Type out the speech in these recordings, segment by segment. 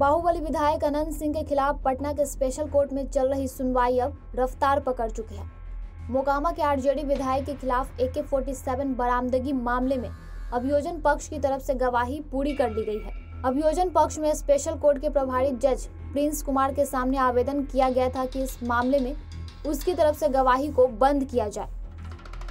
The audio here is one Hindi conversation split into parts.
विधायक अनंत सिंह के खिलाफ पटना के स्पेशल कोर्ट में चल रही सुनवाई अब रफ्तार पकड़ चुकी है। मोकामा के आरजेडी विधायक के खिलाफ ए के फोर्टी सेवन बरामदगी मामले में अभियोजन पक्ष की तरफ़ से गवाही पूरी कर ली गई है। अभियोजन पक्ष में स्पेशल कोर्ट के प्रभारी जज प्रिंस कुमार के सामने आवेदन किया गया था कि इस मामले में उसकी तरफ़ से गवाही को बंद किया जाए।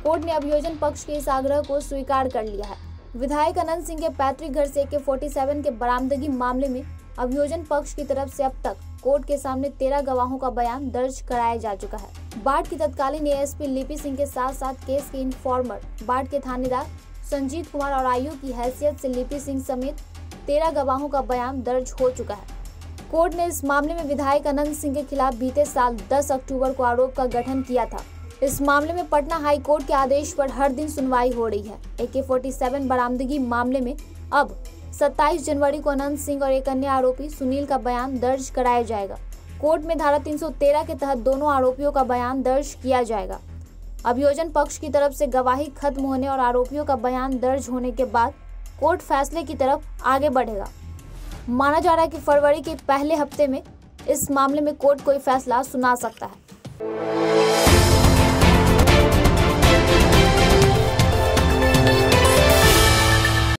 कोर्ट ने अभियोजन पक्ष के इस आग्रह को स्वीकार कर लिया है। विधायक अनंत सिंह के पैतृक घर से के फोर्टी सेवन के बरामदगी मामले में अभियोजन पक्ष की तरफ़ से अब तक कोर्ट के सामने तेरह गवाहों का बयान दर्ज कराया जा चुका है। बाढ़ की तत्कालीन एएसपी लिपि सिंह के साथ साथ केस के इन्फॉर्मर बाढ़ के थानेदार संजीत कुमार और आयु की हैसियत से लिपि सिंह समेत तेरह गवाहों का बयान दर्ज हो चुका है। कोर्ट ने इस मामले में विधायक अनंत सिंह के खिलाफ बीते साल 10 अक्टूबर को आरोप का गठन किया था। इस मामले में पटना हाई कोर्ट के आदेश पर हर दिन सुनवाई हो रही है। ए के फोर्टी बरामदगी मामले में अब 27 जनवरी को अनंत सिंह और एक अन्य आरोपी सुनील का बयान दर्ज कराया जाएगा। कोर्ट में धारा 313 के तहत दोनों आरोपियों का बयान दर्ज किया जाएगा। अभियोजन पक्ष की तरफ़ से गवाही खत्म होने और आरोपियों का बयान दर्ज होने के बाद कोर्ट फैसले की तरफ़ आगे बढ़ेगा। माना जा रहा है कि फरवरी के पहले हफ़्ते में इस मामले में कोर्ट कोई फैसला सुना सकता है।